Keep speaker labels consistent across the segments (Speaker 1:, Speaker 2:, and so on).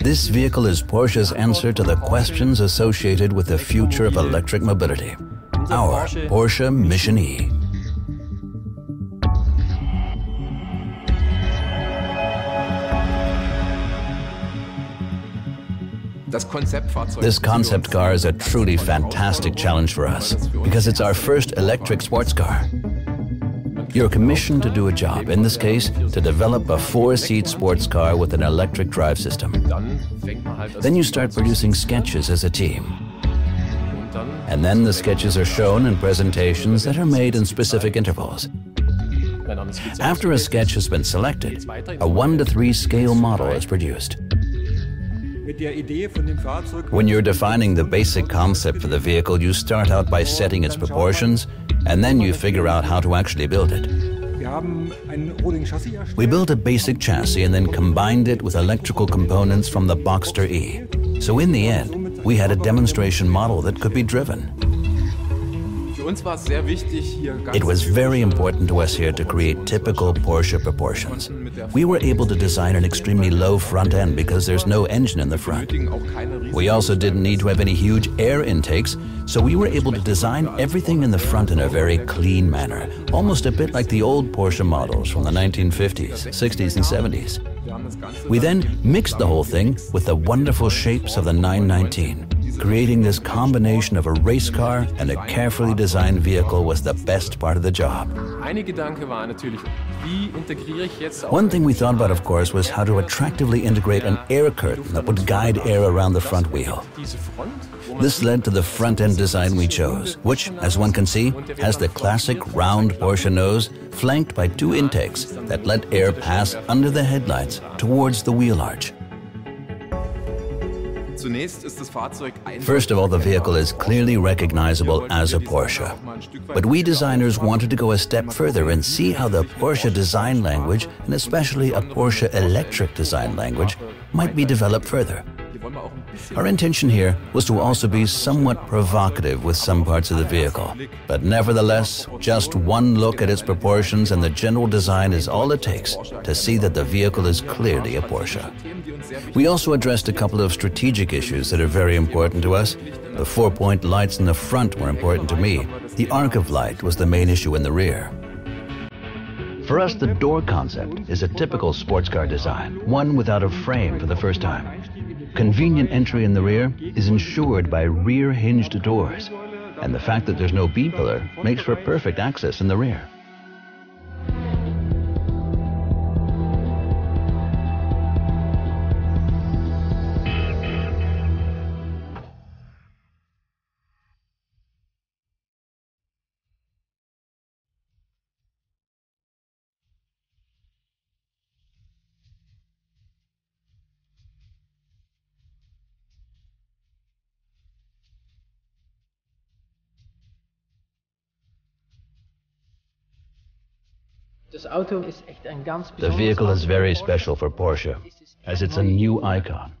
Speaker 1: This vehicle is Porsche's answer to the questions associated with the future of electric mobility. Our Porsche Mission E. This concept car is a truly fantastic challenge for us because it's our first electric sports car. You're commissioned to do a job, in this case, to develop a four-seat sports car with an electric drive system. Then you start producing sketches as a team. And then the sketches are shown in presentations that are made in specific intervals. After a sketch has been selected, a 1 to 3 scale model is produced. When you're defining the basic concept for the vehicle, you start out by setting its proportions, and then you figure out how to actually build it. We built a basic chassis and then combined it with electrical components from the Boxster E. So in the end, we had a demonstration model that could be driven. It was very important to us here to create typical Porsche proportions. We were able to design an extremely low front end because there's no engine in the front. We also didn't need to have any huge air intakes, so we were able to design everything in the front in a very clean manner, almost a bit like the old Porsche models from the 1950s, 60s, and 70s. We then mixed the whole thing with the wonderful shapes of the 919. Creating this combination of a race car and a carefully designed vehicle was the best part of the job. One thing we thought about, of course, was how to attractively integrate an air curtain that would guide air around the front wheel. This led to the front end design we chose, which, as one can see, has the classic round Porsche nose flanked by two intakes that let air pass under the headlights towards the wheel arch. First of all, the vehicle is clearly recognizable as a Porsche. But we designers wanted to go a step further and see how the Porsche design language, and especially a Porsche electric design language, might be developed further. Our intention here was to also be somewhat provocative with some parts of the vehicle, but nevertheless, just one look at its proportions and the general design is all it takes to see that the vehicle is clearly a Porsche. We also addressed a couple of strategic issues that are very important to us. The four-point lights in the front were important to me. The arc of light was the main issue in the rear. For us, the door concept is a typical sports car design, one without a frame for the first time. Convenient entry in the rear is ensured by rear hinged doors, and the fact that there's no B-pillar makes for perfect access in the rear. The vehicle is very special for Porsche, as it's a new icon.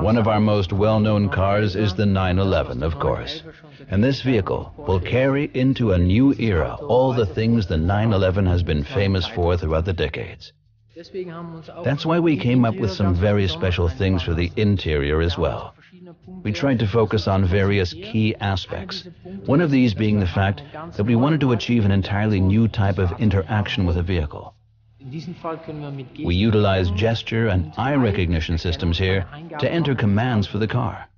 Speaker 1: One of our most well-known cars is the 911, of course. And this vehicle will carry into a new era all the things the 911 has been famous for throughout the decades. That's why we came up with some very special things for the interior as well. We tried to focus on various key aspects, one of these being the fact that we wanted to achieve an entirely new type of interaction with a vehicle. We utilize gesture and eye recognition systems here to enter commands for the car.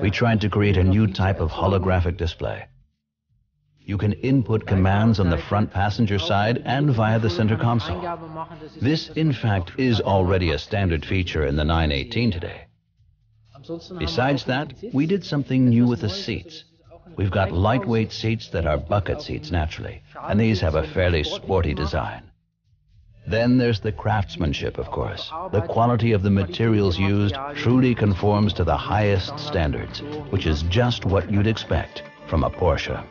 Speaker 1: We tried to create a new type of holographic display. You can input commands on the front passenger side and via the center console. This, in fact, is already a standard feature in the 918 today. Besides that, we did something new with the seats. We've got lightweight seats that are bucket seats naturally, and these have a fairly sporty design. Then there's the craftsmanship, of course. The quality of the materials used truly conforms to the highest standards, which is just what you'd expect from a Porsche.